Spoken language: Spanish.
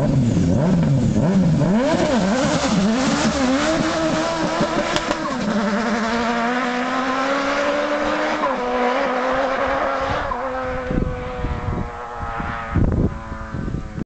¡Vamos!